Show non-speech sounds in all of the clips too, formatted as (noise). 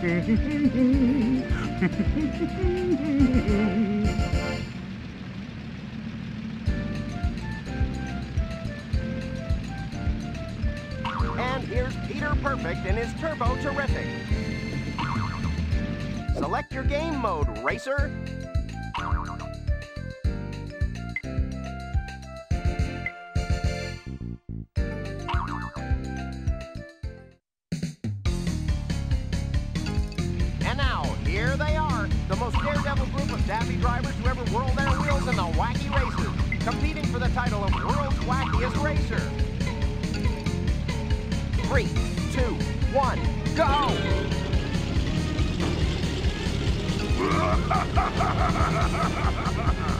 (laughs) And here's Peter Perfect in his Turbo Terrific. Select your game mode, Racer. Most daredevil group of daffy drivers to ever whirl their wheels in the wacky races, competing for the title of World's Wackiest Racer. Three, two, one, go! (laughs)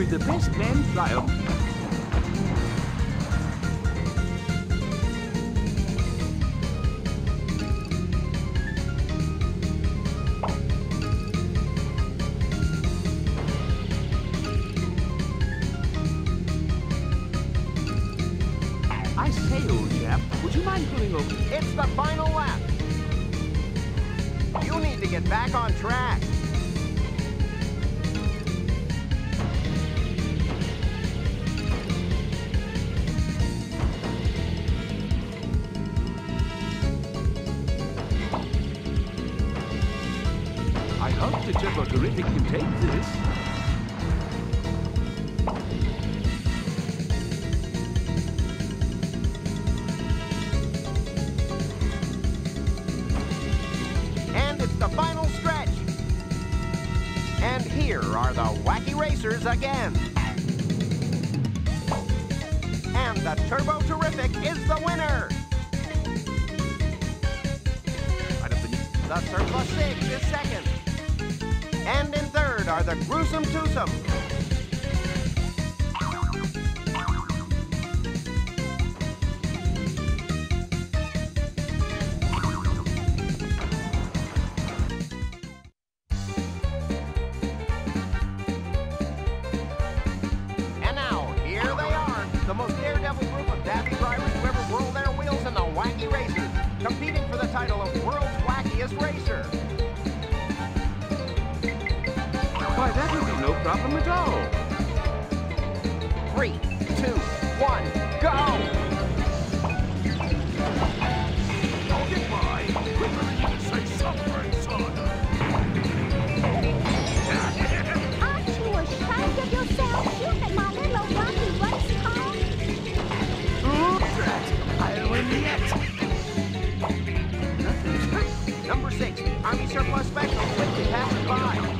May the best man triumph. I say, old chap, would you mind pulling over? It's the final lap. You need to get back on track. Terrific can take this. And it's the final stretch. And here are the wacky racers again. And the Turbo Terrific is the winner. The Surplus Six is second. And in third are the Gruesome Twosome. That would be no problem at all. Three, two, one, go! Aren't you ashamed of yourself shooting at my little rocky race car? I'll win yet. Number six, Army Surplus Special quickly passes by.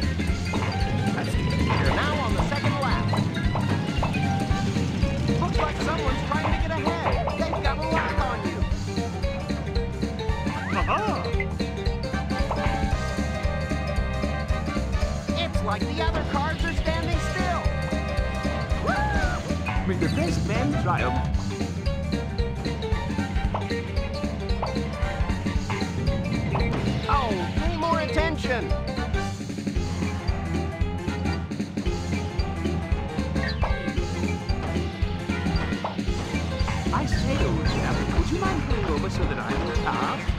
triumph. Oh, pay more attention. I say, old chap, would you mind pulling over so that I can pass?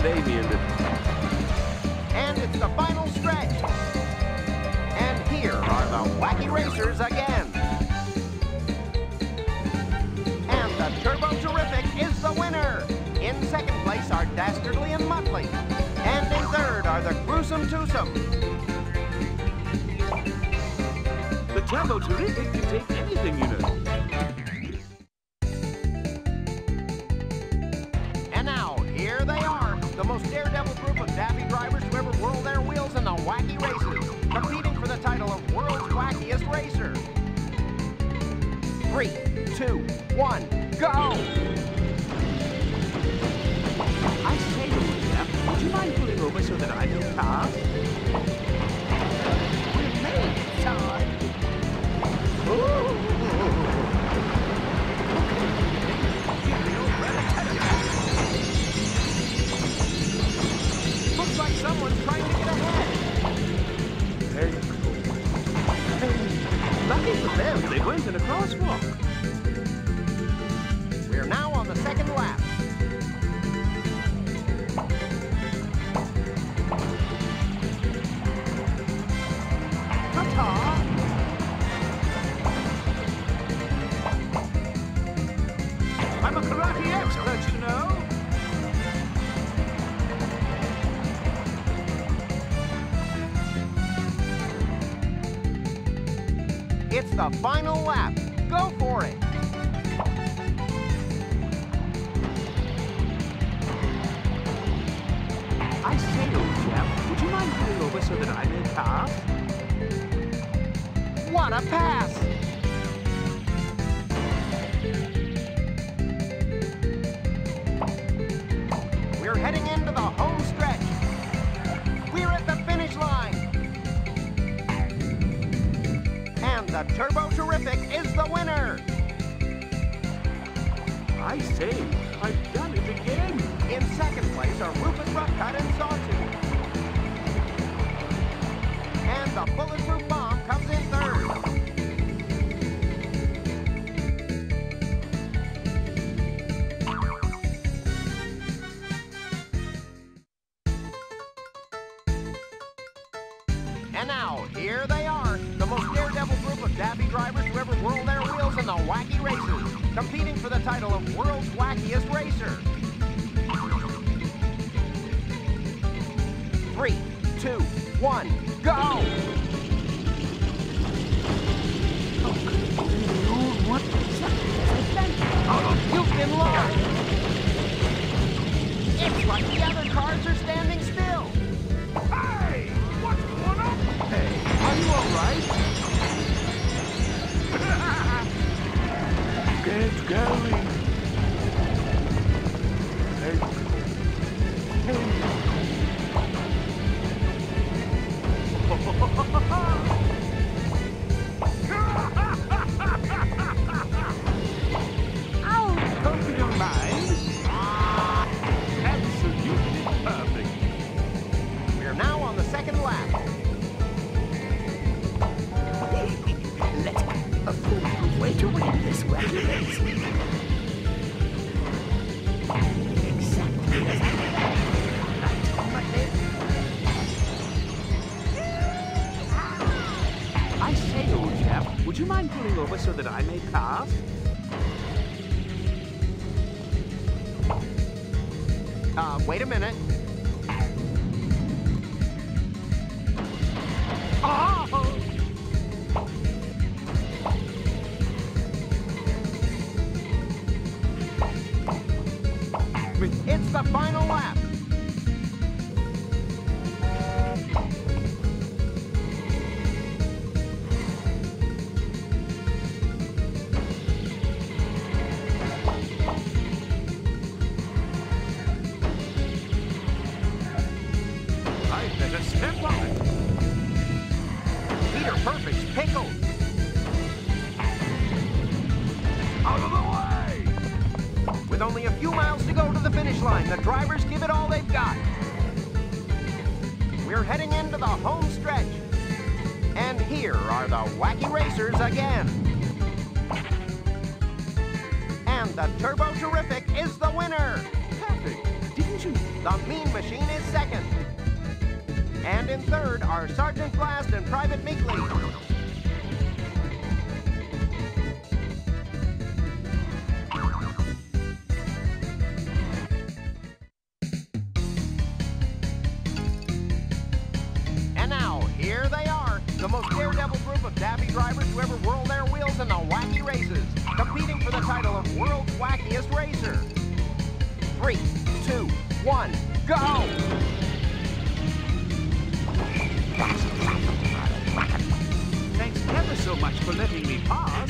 This will delay me a little. And it's the final stretch. And here are the Wacky Racers again. And the Turbo Terrific is the winner. In second place are Dastardly and Muttley. And in third are the Gruesome Twosome. The Turbo Terrific can take anything, you know. Wacky races, competing for the title of World's Wackiest Racer. Three, two, one, go! I say, chap, would you mind pulling over so that I can pass? Final lap. And the Turbo Terrific is the winner. I say, I've done it again. In second place are Rufus Ruffcut and Sawtooth. And the Bulletproof Bomb And now, here they are, the most daredevil group of daffy drivers to ever whirl their wheels in the wacky races, competing for the title of World's Wackiest Racer. Three, two, one, go! You've been lost! It's like the other cars are standing still! Get going. Would you mind pulling over so that I may pass? Uh, wait a minute. Oh! With only a few miles to go to the finish line, the drivers give it all they've got. We're heading into the home stretch. And here are the Wacky Racers again. And the Turbo Terrific is the winner. Perfect. Didn't you? The Mean Machine is second. And in third are Sergeant Blast and Private Meekly. To ever whirl their wheels in the wacky races, competing for the title of World's Wackiest Racer. Three, two, one, go! Thanks ever so much for letting me pass.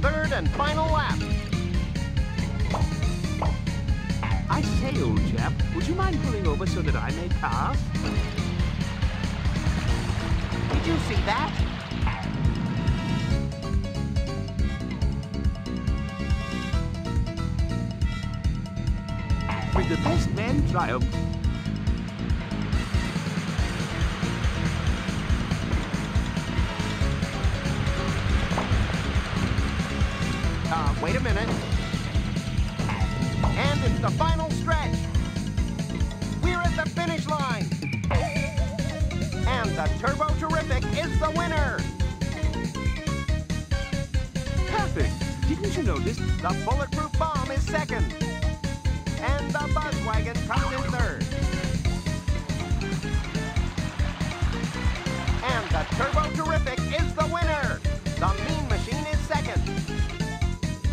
third and final lap. I say, old chap, would you mind pulling over so that I may pass? Did you see that? With the best man triumph. Comes in third. And the Turbo Terrific is the winner. The Mean Machine is second.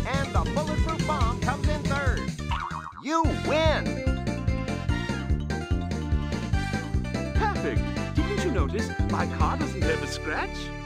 And the Bulletproof Bomb comes in third. You win! Perfect. Didn't you notice? My car doesn't have a scratch.